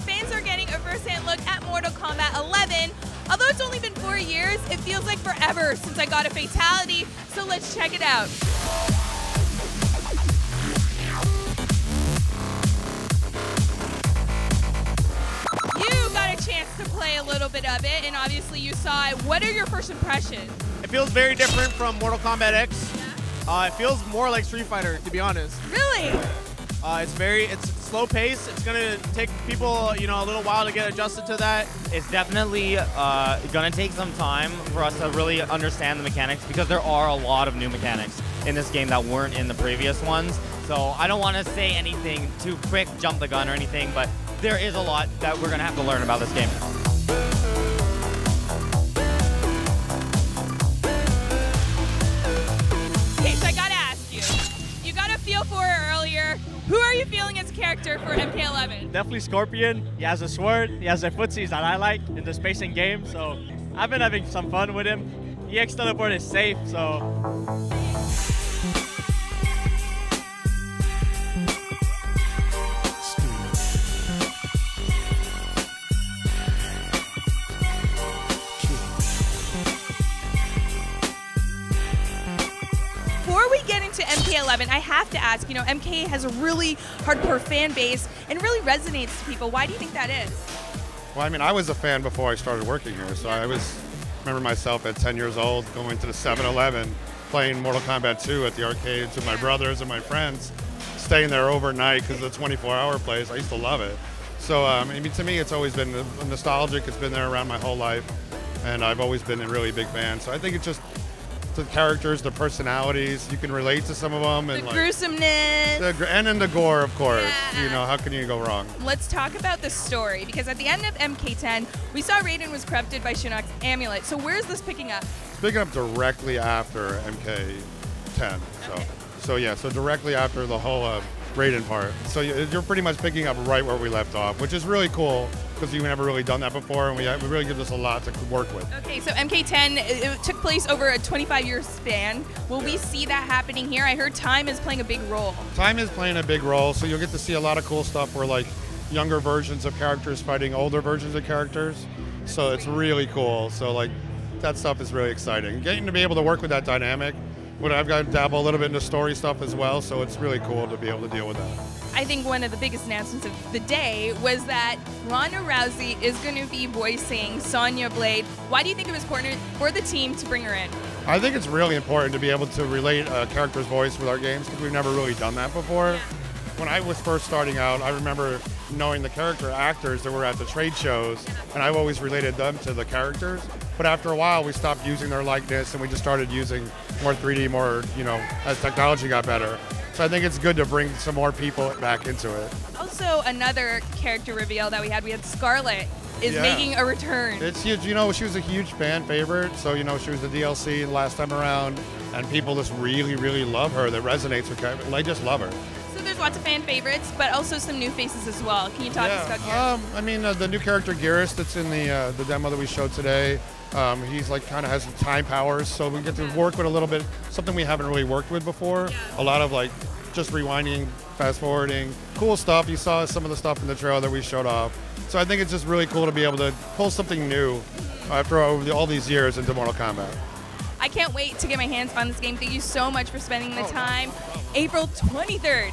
fans are getting a first-hand look at Mortal Kombat 11. Although it's only been four years, it feels like forever since I got a fatality, so let's check it out. You got a chance to play a little bit of it, and obviously you saw it. What are your first impressions? It feels very different from Mortal Kombat X. Yeah. Uh, it feels more like Street Fighter, to be honest. Really? Uh, it's very, it's slow pace. It's gonna take people, you know, a little while to get adjusted to that. It's definitely uh, going to take some time for us to really understand the mechanics because there are a lot of new mechanics in this game that weren't in the previous ones. So I don't want to say anything too quick, jump the gun or anything, but there is a lot that we're going to have to learn about this game. Okay, so I gotta ask you. You got a feel for it earlier. Who are you feeling as a character for MK11? Definitely Scorpion. He has a sword. He has the footsies that I like in the spacing game. So I've been having some fun with him. EX teleport is safe, so MK11, I have to ask, you know, MK has a really hardcore fan base and really resonates to people. Why do you think that is? Well, I mean, I was a fan before I started working here, so I was remember myself at 10 years old going to the 7-Eleven, playing Mortal Kombat 2 at the arcades with my brothers and my friends, staying there overnight because it's a 24-hour place. I used to love it. So, um, I mean, to me, it's always been nostalgic. It's been there around my whole life, and I've always been a really big fan. So I think it's just the characters, the personalities. You can relate to some of them, The and like gruesomeness. the, and then the gore, of course. Yeah. You know, how can you go wrong? Let's talk about the story because at the end of MK10, we saw Raiden was corrupted by Shinnok's amulet. So where's this picking up? It's Picking up directly after MK10. So, Okay. so yeah, so directly after the whole uh, Raiden part. So you're pretty much picking up right where we left off, which is really cool because you've never really done that before, and we uh, it really gives us a lot to work with. Okay, so MK10 it, took place over a 25-year span. Will we see that happening here? I heard time is playing a big role. Time is playing a big role, so you'll get to see a lot of cool stuff where like younger versions of characters fighting older versions of characters. So it's really cool. So like that stuff is really exciting. Getting to be able to work with that dynamic. But I've got to dabble a little bit into story stuff as well, so it's really cool to be able to deal with that. I think one of the biggest announcements of the day was that Ronda Rousey is going to be voicing Sonya Blade. Why do you think it was important for the team to bring her in? I think it's really important to be able to relate a character's voice with our games because we've never really done that before. When I was first starting out, I remember knowing the character actors that were at the trade shows, and I've always related them to the characters. But after a while, we stopped using their likeness, and we just started using more 3D, more you know, as technology got better. So I think it's good to bring some more people back into it. Also, another character reveal that we had, we had Skarlet is Yeah. making a return. It's huge. You know, she was a huge fan favorite. So, you know, she was the DLC last time around, and people just really, really love her. That resonates with. They just love her. So there's lots of fan favorites, but also some new faces as well. Can you talk to us about Garrett? Um, I mean, uh, the new character Geras that's in the uh, the demo that we showed today. Um, he's like kind of has some time powers, so we get to work with a little bit something we haven't really worked with before. A lot of like just rewinding, fast forwarding, cool stuff. You saw some of the stuff in the trailer that we showed off. So I think it's just really cool to be able to pull something new after all these years into Mortal Kombat. I can't wait to get my hands on this game. Thank you so much for spending Oh, the time. April 23rd.